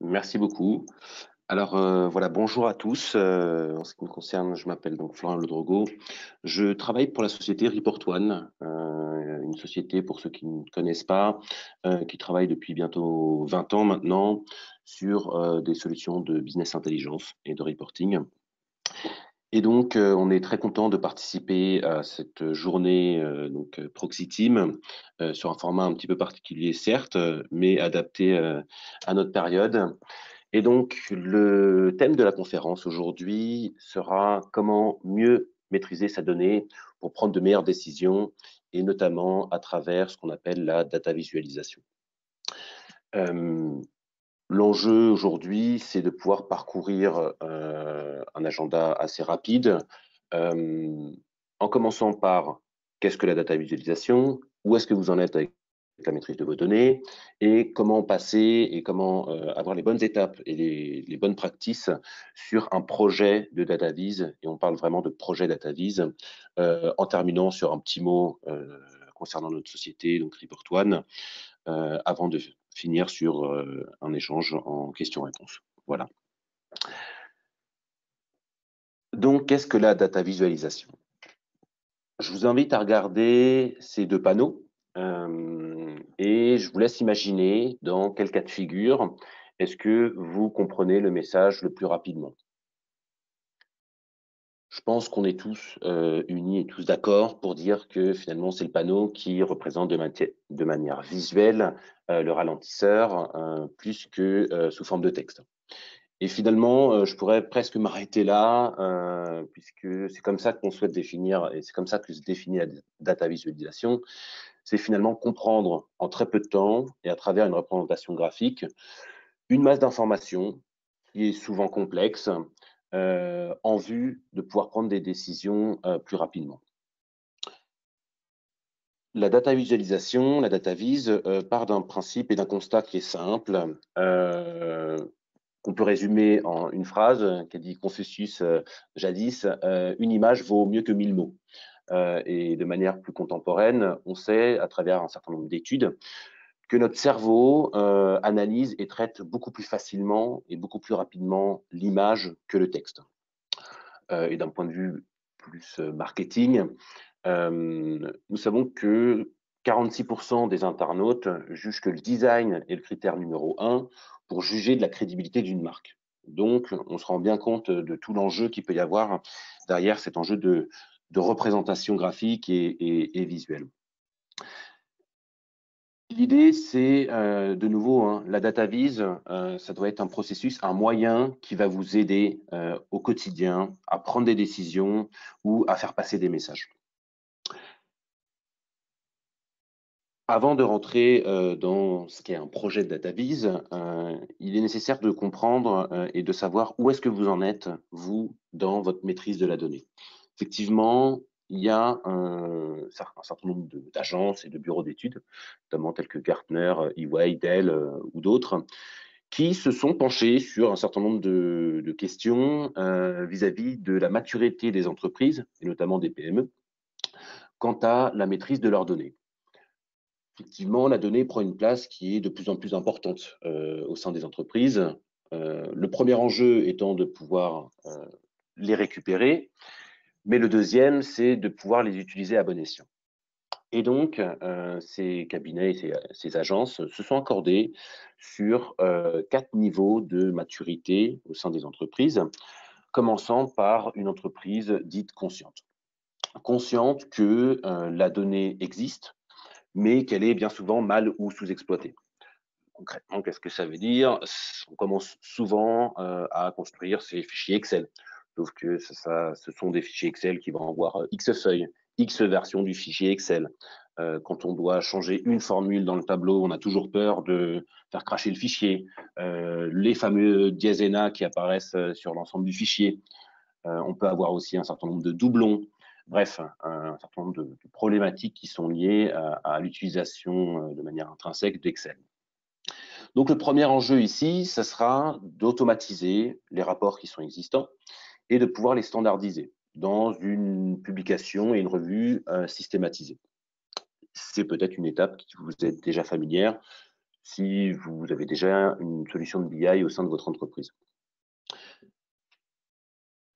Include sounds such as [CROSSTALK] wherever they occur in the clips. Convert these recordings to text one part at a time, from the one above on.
Merci beaucoup. Alors euh, voilà, bonjour à tous. Euh, en ce qui me concerne, je m'appelle donc Florent Ledrogo. Je travaille pour la société Report One, euh, une société pour ceux qui ne connaissent pas, qui travaille depuis bientôt 20 ans maintenant sur des solutions de business intelligence et de reporting. Et donc, on est très content de participer à cette journée donc Proxy Team sur un format un petit peu particulier, certes, mais adapté à notre période. Et donc, le thème de la conférence aujourd'hui sera comment mieux maîtriser sa donnée pour prendre de meilleures décisions, et notamment à travers ce qu'on appelle la data visualisation. L'enjeu aujourd'hui, c'est de pouvoir parcourir euh, un agenda assez rapide, euh, en commençant par qu'est-ce que la data visualisation, où est-ce que vous en êtes avec la maîtrise de vos données et comment passer et comment euh, avoir les bonnes étapes et les, bonnes pratiques sur un projet de data vise. Et on parle vraiment de projet data vise en terminant sur un petit mot concernant notre société, donc Report One, avant de finir sur un échange en questions-réponses. Voilà. Donc, qu'est-ce que la data visualisation? Je vous invite à regarder ces deux panneaux et je vous laisse imaginer dans quel cas de figure est-ce que vous comprenez le message le plus rapidement. Je pense qu'on est tous unis et tous d'accord pour dire que finalement c'est le panneau qui représente de, manière visuelle le ralentisseur plus que sous forme de texte. Et finalement, je pourrais presque m'arrêter là, puisque c'est comme ça qu'on souhaite définir, et c'est comme ça que se définit la data visualisation, c'est finalement comprendre en très peu de temps et à travers une représentation graphique une masse d'informations qui est souvent complexe euh, en vue de pouvoir prendre des décisions euh, plus rapidement. La data visualisation, la data vise, euh, part d'un principe et d'un constat qui est simple, qu'on peut résumer en une phrase qu'a dit Confucius jadis, une image vaut mieux que mille mots. Et de manière plus contemporaine, on sait à travers un certain nombre d'études que notre cerveau euh, analyse et traite beaucoup plus facilement et beaucoup plus rapidement l'image que le texte. Euh, et d'un point de vue plus marketing, nous savons que 46% des internautes jugent que le design est le critère numéro un pour juger de la crédibilité d'une marque. Donc, on se rend bien compte de tout l'enjeu qu'il peut y avoir derrière cet enjeu de représentation graphique et, visuelle. L'idée, c'est euh, de nouveau, hein, la data vise, euh, ça doit être un processus, un moyen qui va vous aider euh, au quotidien à prendre des décisions ou à faire passer des messages. Avant de rentrer dans ce qu'est un projet de data vise, il est nécessaire de comprendre et de savoir où est-ce que vous en êtes, vous, dans votre maîtrise de la donnée effectivement, il y a un, certain nombre d'agences et de bureaux d'études, notamment tels que Gartner, EY, Dell euh, ou d'autres, qui se sont penchés sur un certain nombre de, questions euh, vis-à-vis de la maturité des entreprises, et notamment des PME, quant à la maîtrise de leurs données. Effectivement, la donnée prend une place qui est de plus en plus importante euh, au sein des entreprises. le premier enjeu étant de pouvoir les récupérer, mais le deuxième, c'est de pouvoir les utiliser à bon escient. Et donc, euh, ces cabinets et ces, agences se sont accordés sur euh, quatre niveaux de maturité au sein des entreprises, commençant par une entreprise dite consciente. Consciente que euh, la donnée existe, mais qu'elle est bien souvent mal ou sous-exploitée. Concrètement, qu'est-ce que ça veut dire? On commence souvent à construire ces fichiers Excel Sauf que ça, ce sont des fichiers Excel qui vont avoir euh, X feuilles, X versions du fichier Excel. Euh, quand on doit changer une formule dans le tableau, on a toujours peur de faire cracher le fichier. Euh, les fameux diaséna qui apparaissent sur l'ensemble du fichier. on peut avoir aussi un certain nombre de doublons. Bref, un, certain nombre de, problématiques qui sont liées à, l'utilisation de manière intrinsèque d'Excel. Donc le premier enjeu ici, ce sera d'automatiser les rapports qui sont existants et de pouvoir les standardiser dans une publication et une revue euh, systématisée. C'est peut-être une étape qui vous est déjà familière. si vous avez déjà une solution de BI au sein de votre entreprise.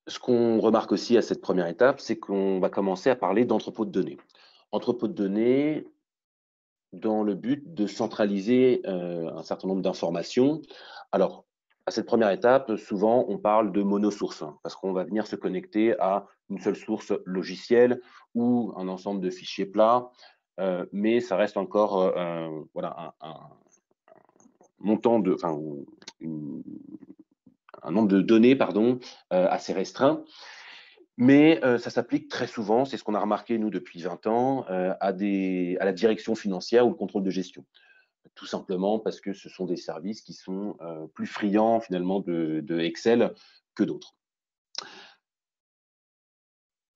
Ce qu'on remarque aussi à cette première étape, c'est qu'on va commencer à parler d'entrepôt de données. Entrepôt de données dans le but de centraliser euh, un certain nombre d'informations. Alors, à cette première étape, souvent, on parle de monosource, hein, parce qu'on va venir se connecter à une seule source logicielle ou un ensemble de fichiers plats, euh, mais ça reste encore euh, un, montant enfin, un nombre de données pardon, euh, assez restreint. Mais ça s'applique très souvent, c'est ce qu'on a remarqué nous depuis 20 ans, à la direction financière ou le contrôle de gestion tout simplement parce que ce sont des services qui sont plus friands finalement de, Excel que d'autres.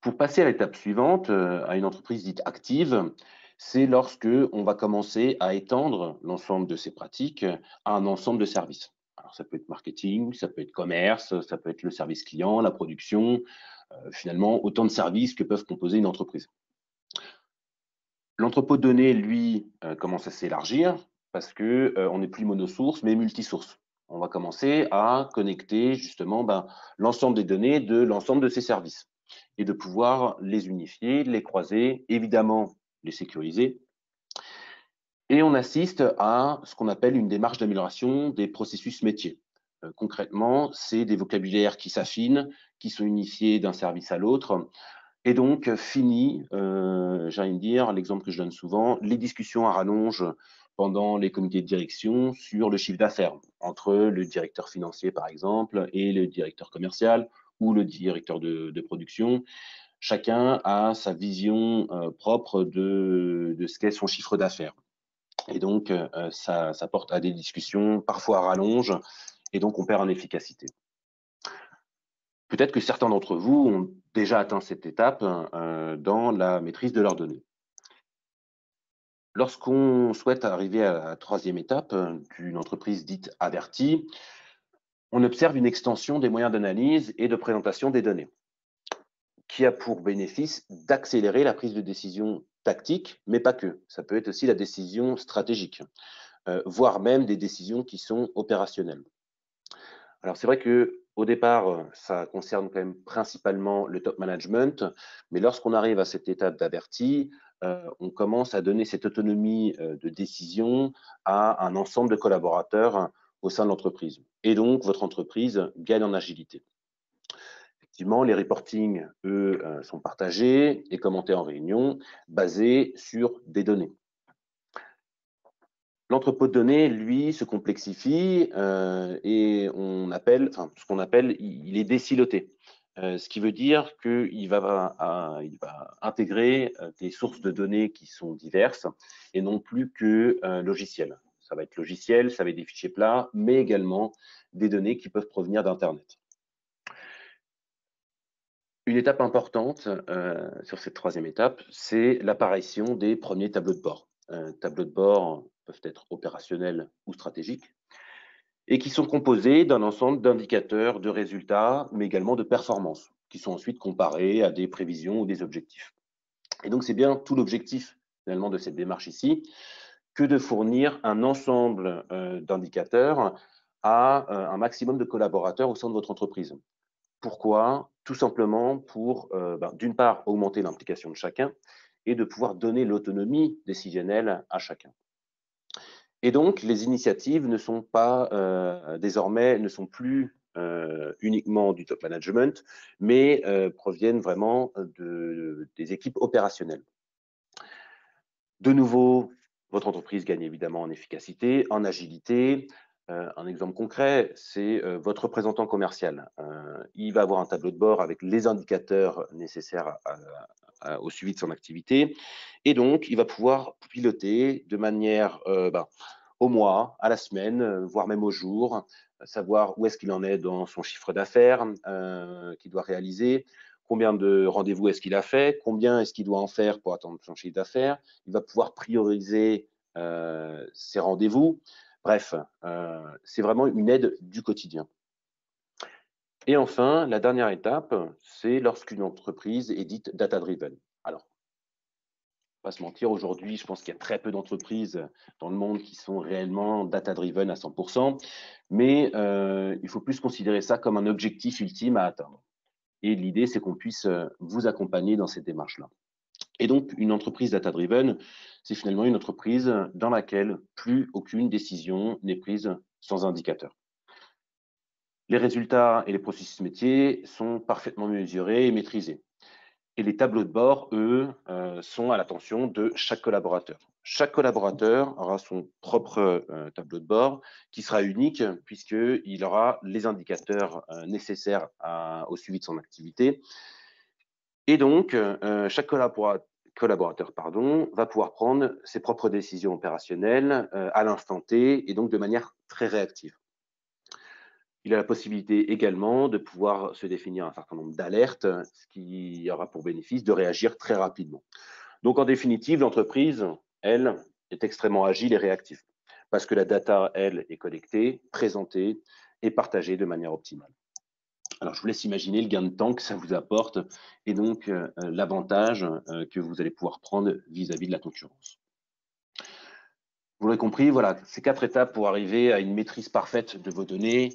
Pour passer à l'étape suivante, à une entreprise dite active, c'est lorsque on va commencer à étendre l'ensemble de ces pratiques à un ensemble de services. Alors ça peut être marketing, ça peut être commerce, ça peut être le service client, la production, finalement autant de services que peuvent composer une entreprise. L'entrepôt de données, lui, commence à s'élargir parce qu'on euh, n'est plus monosource, mais multisource. On va commencer à connecter justement ben, l'ensemble des données de l'ensemble de ces services et de pouvoir les unifier, les croiser, évidemment les sécuriser. Et on assiste à ce qu'on appelle une démarche d'amélioration des processus métiers. Euh, concrètement, c'est des vocabulaires qui s'affinent, qui sont unifiés d'un service à l'autre, et donc fini, euh, j'ai envie de dire, l'exemple que je donne souvent, les discussions à rallonge pendant les comités de direction sur le chiffre d'affaires entre le directeur financier, par exemple, et le directeur commercial ou le directeur de, production. Chacun a sa vision euh, propre de, ce qu'est son chiffre d'affaires. Et donc, euh, ça, porte à des discussions parfois à rallonge, et donc on perd en efficacité. Peut-être que certains d'entre vous ont déjà atteint cette étape euh, dans la maîtrise de leurs données. Lorsqu'on souhaite arriver à la troisième étape euh, d'une entreprise dite avertie, on observe une extension des moyens d'analyse et de présentation des données, qui a pour bénéfice d'accélérer la prise de décision tactique, mais pas que. Ça peut être aussi la décision stratégique, euh, voire même des décisions qui sont opérationnelles. Alors c'est vrai que au départ, ça concerne quand même principalement le top management, mais lorsqu'on arrive à cette étape d'averti, euh, on commence à donner cette autonomie euh, de décision à un ensemble de collaborateurs au sein de l'entreprise. Et donc, votre entreprise gagne en agilité. Effectivement, les reportings, eux, euh, sont partagés et commentés en réunion, basés sur des données. L'entrepôt de données, lui, se complexifie et on appelle, enfin, ce qu'on appelle, il est déciloté. Euh, ce qui veut dire qu'il va, intégrer euh, des sources de données qui sont diverses et non plus que euh, logiciels. Ça va être logiciel, ça va être des fichiers plats, mais également des données qui peuvent provenir d'Internet. Une étape importante sur cette troisième étape, c'est l'apparition des premiers tableaux de bord. tableaux de bord peuvent être opérationnels ou stratégiques et qui sont composés d'un ensemble d'indicateurs de résultats, mais également de performances, qui sont ensuite comparés à des prévisions ou des objectifs. Et donc, c'est bien tout l'objectif finalement de cette démarche ici, que de fournir un ensemble euh, d'indicateurs à euh, un maximum de collaborateurs au sein de votre entreprise. Pourquoi? Tout simplement pour, euh, ben, d'une part, augmenter l'implication de chacun et de pouvoir donner l'autonomie décisionnelle à chacun. Et donc, les initiatives ne sont pas euh, désormais ne sont plus euh, uniquement du top management, mais euh, proviennent vraiment de, des équipes opérationnelles. De nouveau, votre entreprise gagne évidemment en efficacité, en agilité. Un exemple concret, c'est votre représentant commercial. il va avoir un tableau de bord avec les indicateurs nécessaires au suivi de son activité. Et donc, il va pouvoir piloter de manière ben, au mois, à la semaine, euh, voire même au jour, savoir où est-ce qu'il en est dans son chiffre d'affaires euh, qu'il doit réaliser, combien de rendez-vous est-ce qu'il a fait, combien est-ce qu'il doit en faire pour atteindre son chiffre d'affaires. Il va pouvoir prioriser euh, ses rendez-vous. Bref, c'est vraiment une aide du quotidien. Et enfin, la dernière étape, c'est lorsqu'une entreprise est dite data-driven. Alors, pas se mentir, aujourd'hui, je pense qu'il y a très peu d'entreprises dans le monde qui sont réellement data-driven à 100%, mais euh, il faut plus considérer ça comme un objectif ultime à atteindre. Et l'idée, c'est qu'on puisse euh, vous accompagner dans cette démarche-là. Et donc, une entreprise data-driven, c'est finalement une entreprise dans laquelle plus aucune décision n'est prise sans indicateur. Les résultats et les processus métiers sont parfaitement mesurés et maîtrisés. Et les tableaux de bord, eux, euh, sont à l'attention de chaque collaborateur. Chaque collaborateur aura son propre euh, tableau de bord qui sera unique puisqu'il aura les indicateurs euh, nécessaires au suivi de son activité. Et donc, chaque collaborateur, pardon, va pouvoir prendre ses propres décisions opérationnelles à l'instant T et donc de manière très réactive. Il a la possibilité également de pouvoir se définir un certain nombre d'alertes, ce qui aura pour bénéfice de réagir très rapidement. Donc, en définitive, l'entreprise, elle, est extrêmement agile et réactive parce que la data, elle, est collectée, présentée et partagée de manière optimale. Alors, je vous laisse imaginer le gain de temps que ça vous apporte et donc euh, l'avantage euh, que vous allez pouvoir prendre vis-à-vis de la concurrence. Vous l'aurez compris, voilà, ces quatre étapes pour arriver à une maîtrise parfaite de vos données.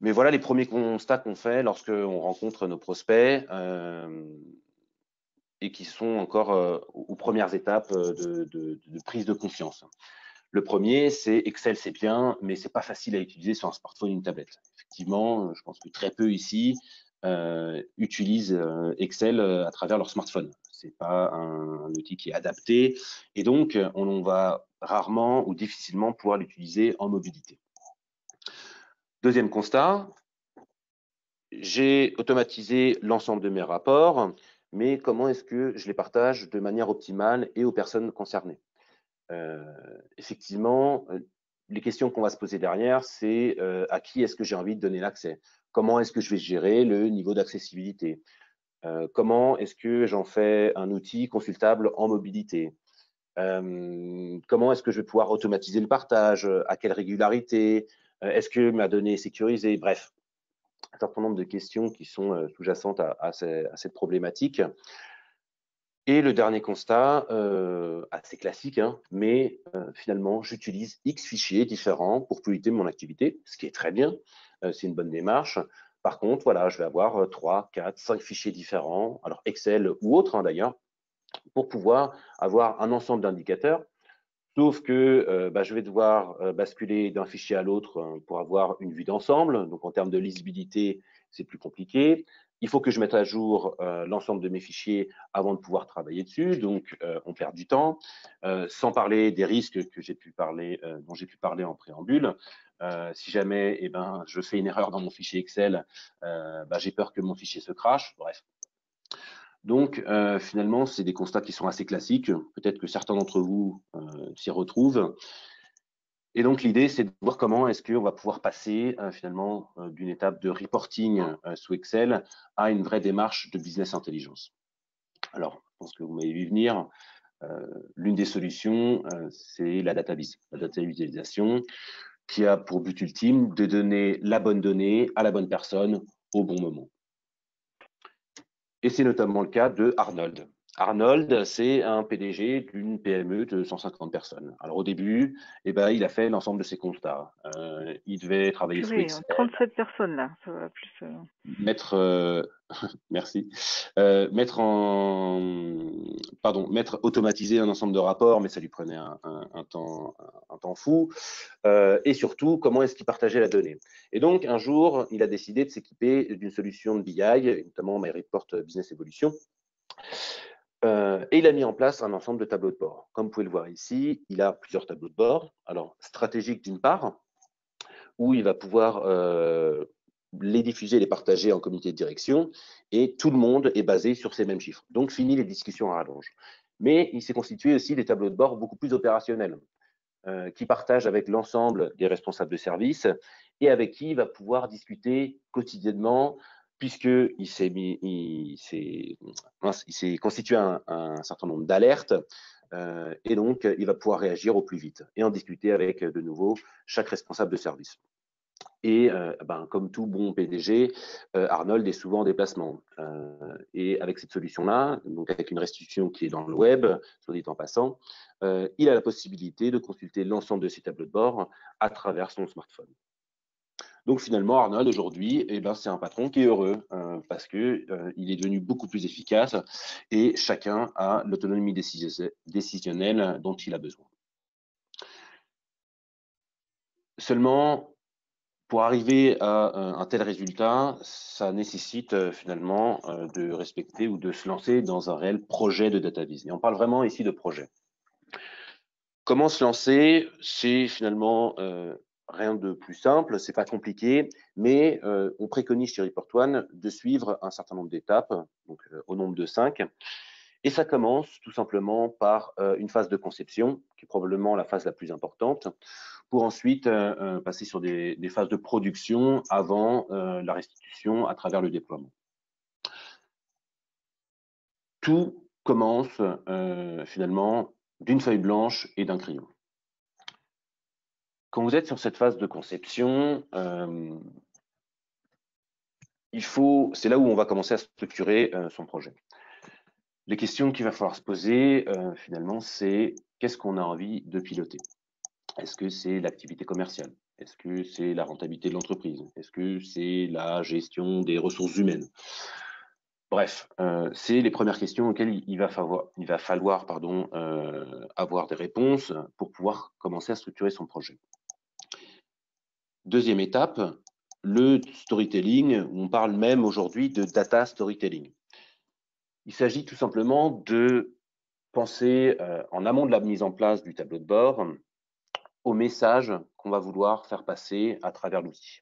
Mais voilà les premiers constats qu'on fait lorsqu'on rencontre nos prospects euh, et qui sont encore euh, aux premières étapes de, prise de confiance. Le premier, c'est Excel, c'est bien, mais c'est pas facile à utiliser sur un smartphone ou une tablette. Effectivement, je pense que très peu ici euh, utilisent euh, Excel euh, à travers leur smartphone. C'est pas un, outil qui est adapté et donc on, va rarement ou difficilement pouvoir l'utiliser en mobilité. Deuxième constat, j'ai automatisé l'ensemble de mes rapports, mais comment est-ce que je les partage de manière optimale et aux personnes concernées? Effectivement, les questions qu'on va se poser derrière, c'est à qui est-ce que j'ai envie de donner l'accès? Comment est-ce que je vais gérer le niveau d'accessibilité? Euh, Comment est-ce que j'en fais un outil consultable en mobilité? Euh, Comment est-ce que je vais pouvoir automatiser le partage? À quelle régularité? Euh, Est-ce que ma donnée est sécurisée? Bref, un certain nombre de questions qui sont sous-jacentes à, cette problématique. Et le dernier constat, assez classique, hein, mais finalement, j'utilise X fichiers différents pour fluider mon activité, ce qui est très bien. Euh, c'est une bonne démarche. Par contre, voilà, je vais avoir 3, 4, 5 fichiers différents, alors Excel ou autre hein, d'ailleurs, pour pouvoir avoir un ensemble d'indicateurs. Sauf que euh, bah, je vais devoir euh, basculer d'un fichier à l'autre pour avoir une vue d'ensemble. Donc, en termes de lisibilité, c'est plus compliqué. Il faut que je mette à jour l'ensemble de mes fichiers avant de pouvoir travailler dessus. Donc, on perd du temps. sans parler des risques que j'ai pu parler, dont j'ai pu parler en préambule. Euh, si jamais eh ben, je fais une erreur dans mon fichier Excel, euh, bah, j'ai peur que mon fichier se crache. Bref. Donc, euh, finalement, c'est des constats qui sont assez classiques. Peut-être que certains d'entre vous s'y retrouvent. Et donc, l'idée, c'est de voir comment est-ce qu'on va pouvoir passer finalement d'une étape de reporting sous Excel à une vraie démarche de business intelligence. Alors, je pense que vous m'avez vu venir. L'une des solutions, c'est la data la data visualisation qui a pour but ultime de donner la bonne donnée à la bonne personne au bon moment. Et c'est notamment le cas de Arnold. Arnold, c'est un PDG d'une PME de 150 personnes. Alors au début, eh ben, il a fait l'ensemble de ses constats. Euh, il devait travailler sur Excel. 37 personnes là, ça va plus. Euh. Mettre, euh, [LAUGHS] merci, mettre en, pardon, mettre automatiser un ensemble de rapports, mais ça lui prenait un, temps, un, temps fou. et surtout, comment est-ce qu'il partageait la donnée? Et donc un jour, il a décidé de s'équiper d'une solution de BI, notamment MyReport Business Evolution. Euh, et il a mis en place un ensemble de tableaux de bord. Comme vous pouvez le voir ici, il a plusieurs tableaux de bord. Alors, stratégique d'une part, où il va pouvoir euh, les diffuser, les partager en comité de direction, et tout le monde est basé sur ces mêmes chiffres. Donc, fini les discussions à rallonge. Mais il s'est constitué aussi des tableaux de bord beaucoup plus opérationnels, euh, qui partagent avec l'ensemble des responsables de service et avec qui il va pouvoir discuter quotidiennement puisqu'il s'est il s'est constitué un, certain nombre d'alertes euh, et donc il va pouvoir réagir au plus vite et en discuter avec de nouveau chaque responsable de service. Et ben, comme tout bon PDG, Arnold est souvent en déplacement. et avec cette solution-là, donc avec une restitution qui est dans le web, soit dit en passant, il a la possibilité de consulter l'ensemble de ses tableaux de bord à travers son smartphone. Donc finalement, Arnold aujourd'hui, eh ben, c'est un patron qui est heureux parce que il est devenu beaucoup plus efficace et chacun a l'autonomie décisionnelle dont il a besoin. Seulement, pour arriver à un tel résultat, ça nécessite euh, finalement euh, de respecter ou de se lancer dans un réel projet de data Et on parle vraiment ici de projet. Comment se lancer? C'est finalement euh, rien de plus simple, c'est pas compliqué, mais on préconise chez Report One de suivre un certain nombre d'étapes, donc au nombre de cinq. Et ça commence tout simplement par une phase de conception, qui est probablement la phase la plus importante, pour ensuite euh, euh, passer sur des, phases de production avant euh, la restitution à travers le déploiement. Tout commence finalement d'une feuille blanche et d'un crayon. Quand vous êtes sur cette phase de conception, il faut, c'est là où on va commencer à structurer son projet. Les questions qu'il va falloir se poser, finalement, c'est qu'est-ce qu'on a envie de piloter? Est-ce que c'est l'activité commerciale? Est-ce que c'est la rentabilité de l'entreprise? Est-ce que c'est la gestion des ressources humaines? Bref, euh, c'est les premières questions auxquelles il va falloir, il va falloir pardon, euh, avoir des réponses pour pouvoir commencer à structurer son projet. Deuxième étape, le storytelling, où on parle même aujourd'hui de data storytelling. Il s'agit tout simplement de penser euh, en amont de la mise en place du tableau de bord au message qu'on va vouloir faire passer à travers l'outil.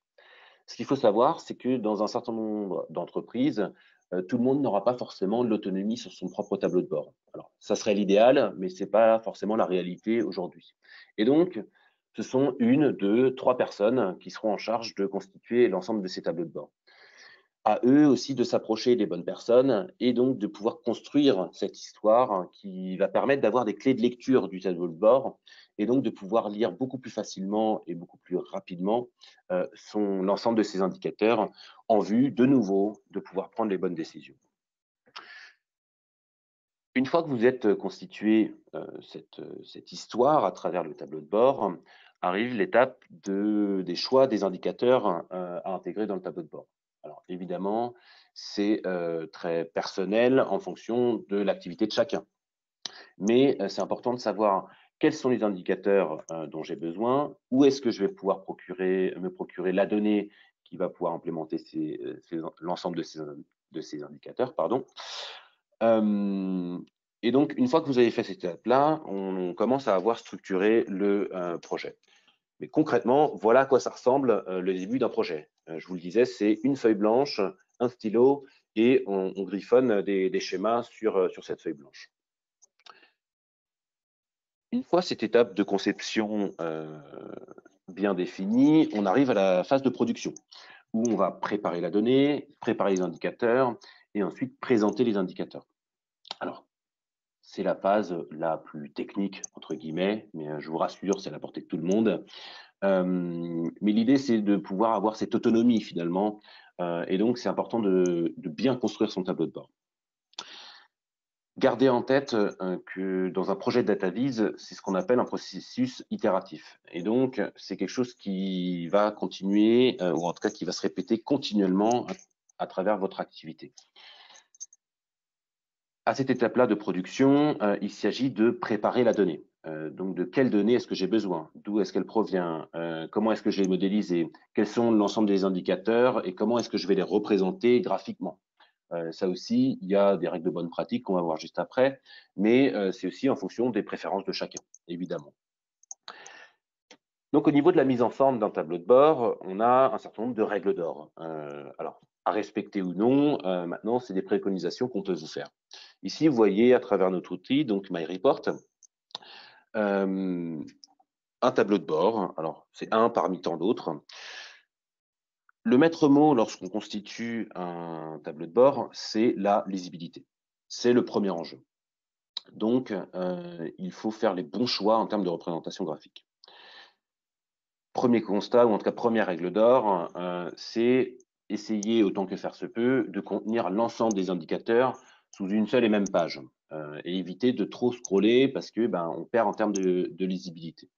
Ce qu'il faut savoir, c'est que dans un certain nombre d'entreprises, euh, tout le monde n'aura pas forcément l'autonomie sur son propre tableau de bord. Alors, ça serait l'idéal, mais ce n'est pas forcément la réalité aujourd'hui. Et donc, ce sont une, deux, trois personnes qui seront en charge de constituer l'ensemble de ces tableaux de bord. À eux aussi de s'approcher des bonnes personnes et donc de pouvoir construire cette histoire qui va permettre d'avoir des clés de lecture du tableau de bord et donc de pouvoir lire beaucoup plus facilement et beaucoup plus rapidement euh, l'ensemble de ces indicateurs en vue, de nouveau, de pouvoir prendre les bonnes décisions. Une fois que vous êtes constitué euh, cette, histoire à travers le tableau de bord, arrive l'étape de, des choix des indicateurs euh, à intégrer dans le tableau de bord. Alors évidemment, c'est euh, très personnel en fonction de l'activité de chacun. Mais c'est important de savoir quels sont les indicateurs euh, dont j'ai besoin, où est-ce que je vais pouvoir me procurer la donnée qui va pouvoir implémenter euh, l'ensemble de ces, indicateurs. Pardon. Euh, et donc, une fois que vous avez fait cette étape-là, on, commence à avoir structuré le projet. Mais concrètement, voilà à quoi ça ressemble le début d'un projet. je vous le disais, c'est une feuille blanche, un stylo, et on, griffonne des, schémas sur, sur cette feuille blanche. Une fois cette étape de conception euh, bien définie, on arrive à la phase de production, où on va préparer la donnée, préparer les indicateurs, et ensuite présenter les indicateurs. C'est la phase la plus technique, entre guillemets, mais euh, je vous rassure, c'est à la portée de tout le monde. Euh, mais l'idée, c'est de pouvoir avoir cette autonomie, finalement, et donc c'est important de bien construire son tableau de bord. Gardez en tête euh, que dans un projet de DataVis, c'est ce qu'on appelle un processus itératif. Et donc, c'est quelque chose qui va continuer, euh, ou en tout cas qui va se répéter continuellement à, travers votre activité. À cette étape-là de production, euh, il s'agit de préparer la donnée. donc, de quelles données est-ce que j'ai besoin? D'où est-ce qu'elle provient? Comment est-ce que je vais modéliser? Quels sont l'ensemble des indicateurs? Et comment est-ce que je vais les représenter graphiquement? Euh, ça aussi, il y a des règles de bonne pratique qu'on va voir juste après, mais euh, c'est aussi en fonction des préférences de chacun, évidemment. Donc, au niveau de la mise en forme d'un tableau de bord, on a un certain nombre de règles d'or. Euh, alors, à respecter ou non, maintenant, c'est des préconisations qu'on peut vous faire. Ici, vous voyez à travers notre outil, donc MyReport, un tableau de bord. Alors, c'est un parmi tant d'autres. Le maître mot lorsqu'on constitue un tableau de bord, c'est la lisibilité. C'est le premier enjeu. Donc, euh, il faut faire les bons choix en termes de représentation graphique. premier constat, ou en tout cas première règle d'or, c'est essayer autant que faire se peut de contenir l'ensemble des indicateurs sous une seule et même page et éviter de trop scroller parce que ben, on perd en termes de, lisibilité.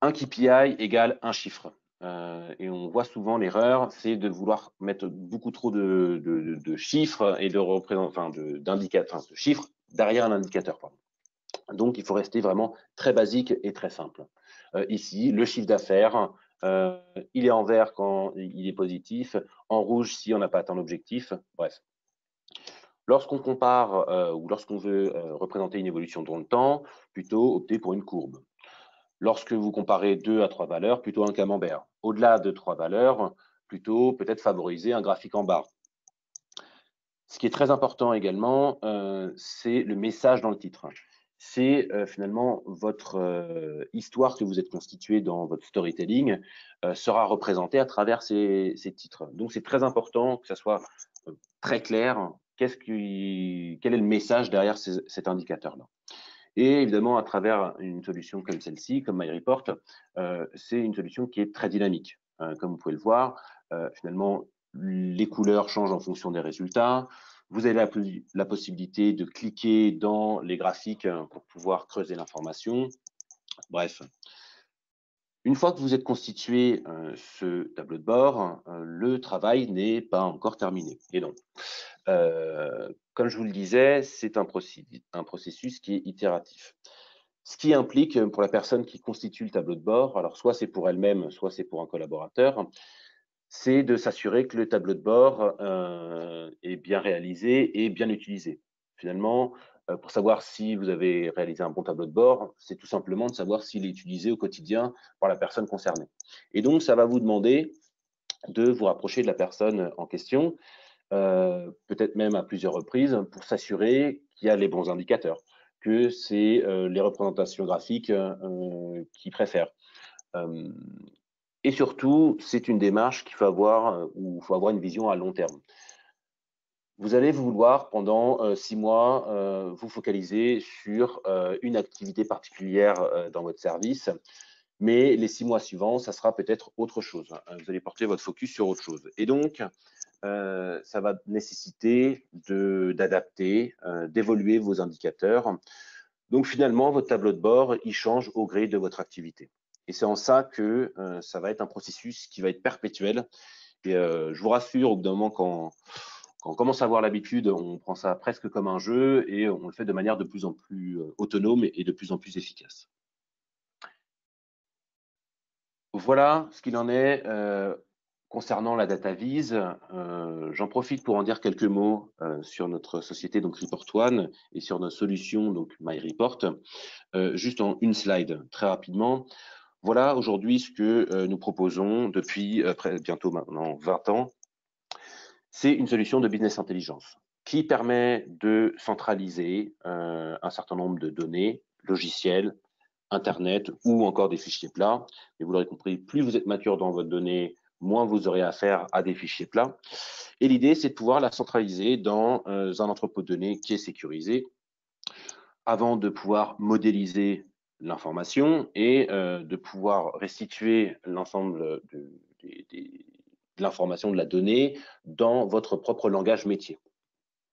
Un KPI égale un chiffre. et on voit souvent l'erreur, c'est de vouloir mettre beaucoup trop de, chiffres et de d'indicateurs, de, chiffres derrière un indicateur. Donc, il faut rester vraiment très basique et très simple. ici, le chiffre d'affaires, euh, il est en vert quand il est positif, en rouge si on n'a pas atteint l'objectif, bref. Lorsqu'on compare euh, ou lorsqu'on veut euh, représenter une évolution dans le temps, plutôt opter pour une courbe. Lorsque vous comparez deux à trois valeurs, plutôt un camembert. Au-delà de trois valeurs, plutôt peut-être favoriser un graphique en barre. Ce qui est très important également, c'est le message dans le titre c'est euh, finalement votre euh, histoire que vous êtes constituée dans votre storytelling euh, sera représentée à travers ces, titres. Donc c'est très important que ça soit très clair. Qu'est-ce qui, quel est le message derrière cet indicateur-là Et évidemment, à travers une solution comme celle-ci, comme MyReport, c'est une solution qui est très dynamique. comme vous pouvez le voir, finalement, les couleurs changent en fonction des résultats. Vous avez la, possibilité de cliquer dans les graphiques hein, pour pouvoir creuser l'information. Bref, une fois que vous êtes constitué euh, ce tableau de bord, euh, le travail n'est pas encore terminé. Et donc, euh, comme je vous le disais, c'est un, un, processus qui est itératif. Ce qui implique pour la personne qui constitue le tableau de bord, alors soit c'est pour elle-même, soit c'est pour un collaborateur, c'est de s'assurer que le tableau de bord euh, est bien réalisé et bien utilisé. Finalement, euh, pour savoir si vous avez réalisé un bon tableau de bord, c'est tout simplement de savoir s'il est utilisé au quotidien par la personne concernée. Et donc, ça va vous demander de vous rapprocher de la personne en question, euh, peut-être même à plusieurs reprises, pour s'assurer qu'il y a les bons indicateurs, que c'est les représentations graphiques qu'il préfère. Et surtout, c'est une démarche qu'il faut avoir, euh, où il faut avoir une vision à long terme. Vous allez vouloir, pendant euh, six mois, euh, vous focaliser sur une activité particulière dans votre service, mais les six mois suivants, ça sera peut-être autre chose. Vous allez porter votre focus sur autre chose. Et donc, ça va nécessiter d'adapter, d'évoluer vos indicateurs. Donc, finalement, votre tableau de bord, il change au gré de votre activité. Et c'est en ça que euh, ça va être un processus qui va être perpétuel. Et euh, je vous rassure, au bout d'un moment, quand, on commence à avoir l'habitude, on prend ça presque comme un jeu et on le fait de manière de plus en plus euh, autonome et de plus en plus efficace. Voilà ce qu'il en est concernant la data vise. J'en profite pour en dire quelques mots sur notre société donc Report One et sur notre solution donc MyReport. juste en une slide, très rapidement. Voilà aujourd'hui ce que euh, nous proposons depuis euh, bientôt maintenant 20 ans. C'est une solution de business intelligence qui permet de centraliser euh, un certain nombre de données, logiciels, Internet ou encore des fichiers plats. Et vous l'aurez compris, plus vous êtes mature dans votre donnée, moins vous aurez affaire à des fichiers plats. Et l'idée, c'est de pouvoir la centraliser dans un entrepôt de données qui est sécurisé avant de pouvoir modéliser l'information et euh, de pouvoir restituer l'ensemble de, l'information, de la donnée dans votre propre langage métier.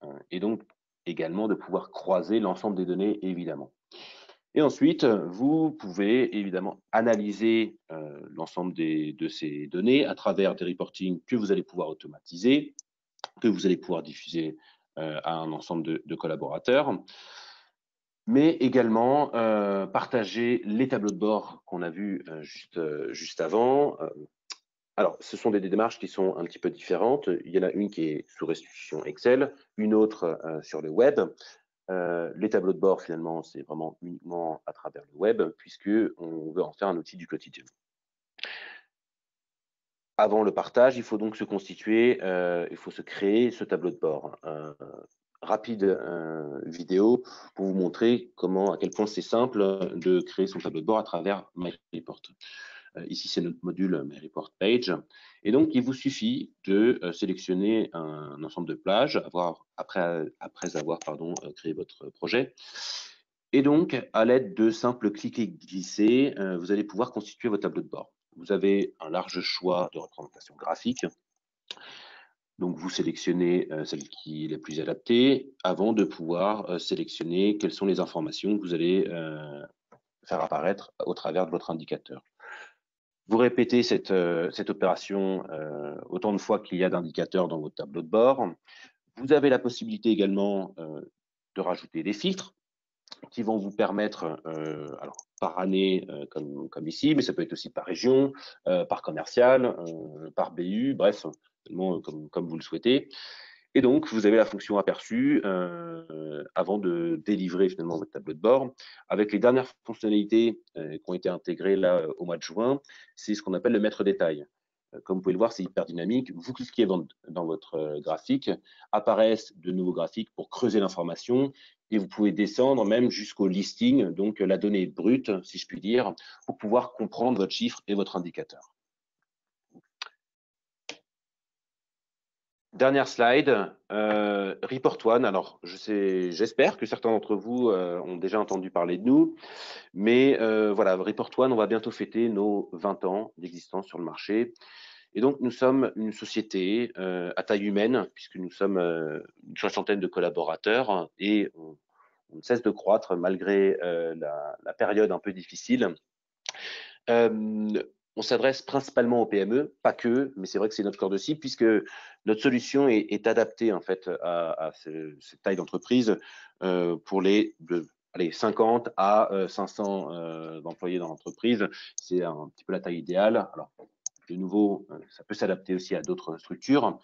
Euh, et donc également de pouvoir croiser l'ensemble des données, évidemment. Et ensuite, vous pouvez évidemment analyser euh, l'ensemble de ces données à travers des reportings que vous allez pouvoir automatiser, que vous allez pouvoir diffuser à un ensemble de collaborateurs mais également euh, partager les tableaux de bord qu'on a vus euh, juste, euh, juste avant. alors, ce sont des, démarches qui sont un petit peu différentes. Il y en a une qui est sous restitution Excel, une autre sur le web. les tableaux de bord, finalement, c'est vraiment uniquement à travers le web, puisqu'on veut en faire un outil du quotidien. Avant le partage, il faut donc se constituer, il faut se créer ce tableau de bord rapide euh, vidéo pour vous montrer comment, à quel point c'est simple de créer son tableau de bord à travers MyReport. Euh, ici, c'est notre module MyReport Page. Et donc, il vous suffit de euh, sélectionner un, ensemble de plages après, avoir pardon, créé votre projet. Et donc, à l'aide de simples cliquer-glisser, vous allez pouvoir constituer votre tableau de bord. Vous avez un large choix de représentation graphique. Donc, vous sélectionnez celle qui est la plus adaptée avant de pouvoir sélectionner quelles sont les informations que vous allez faire apparaître au travers de votre indicateur. Vous répétez cette, euh, opération euh, autant de fois qu'il y a d'indicateurs dans votre tableau de bord. Vous avez la possibilité également euh, de rajouter des filtres qui vont vous permettre, alors par année comme, comme ici, mais ça peut être aussi par région, par commercial, par BU, bref, comme, comme vous le souhaitez, et donc, vous avez la fonction aperçue euh, avant de délivrer finalement votre tableau de bord. Avec les dernières fonctionnalités euh, qui ont été intégrées là euh, au mois de juin, c'est ce qu'on appelle le maître détail. Comme vous pouvez le voir, c'est hyper dynamique. Vous cliquez dans, dans votre graphique, apparaissent de nouveaux graphiques pour creuser l'information et vous pouvez descendre même jusqu'au listing, donc la donnée brute, si je puis dire, pour pouvoir comprendre votre chiffre et votre indicateur. Dernière slide, euh, Report One. Alors, j'espère que certains d'entre vous euh, ont déjà entendu parler de nous, mais euh, voilà, Report One, on va bientôt fêter nos 20 ans d'existence sur le marché. Et donc, nous sommes une société à taille humaine, puisque nous sommes une soixantaine de collaborateurs et on, ne cesse de croître malgré la, la, période un peu difficile. On s'adresse principalement aux PME, pas que, mais c'est vrai que c'est notre corps de cible puisque notre solution est, adaptée en fait à, cette taille d'entreprise euh, pour les 50 à 500 euh, euh, employés dans l'entreprise. C'est un petit peu la taille idéale. Alors, de nouveau, ça peut s'adapter aussi à d'autres structures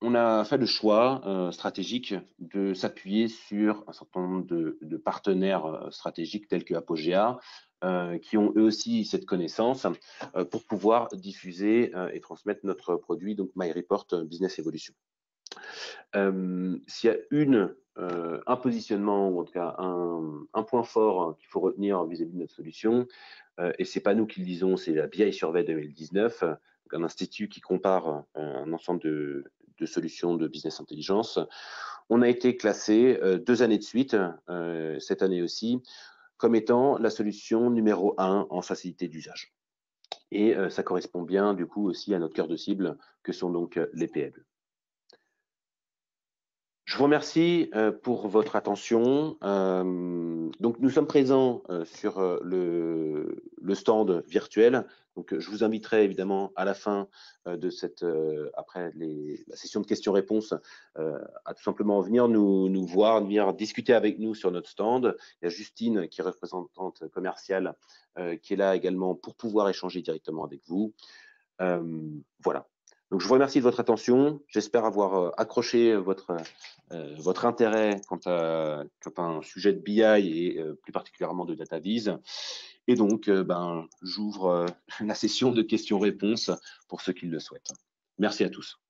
on a fait le choix euh, stratégique de s'appuyer sur un certain nombre de, partenaires euh, stratégiques tels que Apogea, euh, qui ont eux aussi cette connaissance pour pouvoir diffuser et transmettre notre produit, donc MyReport Business Evolution. S'il y a une, un positionnement ou en tout cas un, point fort qu'il faut retenir vis-à-vis de notre solution, et c'est pas nous qui le disons, c'est la BI Survey 2019, un institut qui compare un ensemble de, de solutions de business intelligence. On a été classé euh, deux années de suite, euh, cette année aussi, comme étant la solution numéro un en facilité d'usage. Et euh, ça correspond bien du coup aussi à notre cœur de cible que sont donc les PME. Je vous remercie pour votre attention. donc, nous sommes présents sur le, stand virtuel donc, je vous inviterai évidemment à la fin euh, de cette, euh, après la session de questions-réponses, euh, à tout simplement venir nous, nous, voir, venir discuter avec nous sur notre stand. Il y a Justine, qui est représentante commerciale, qui est là également pour pouvoir échanger directement avec vous. voilà. Donc, je vous remercie de votre attention. J'espère avoir accroché votre, votre intérêt quant à, un sujet de BI et plus particulièrement de DataVis. Et donc, euh, ben, j'ouvre euh, [LAUGHS] la session de questions-réponses pour ceux qui le souhaitent. Merci à tous.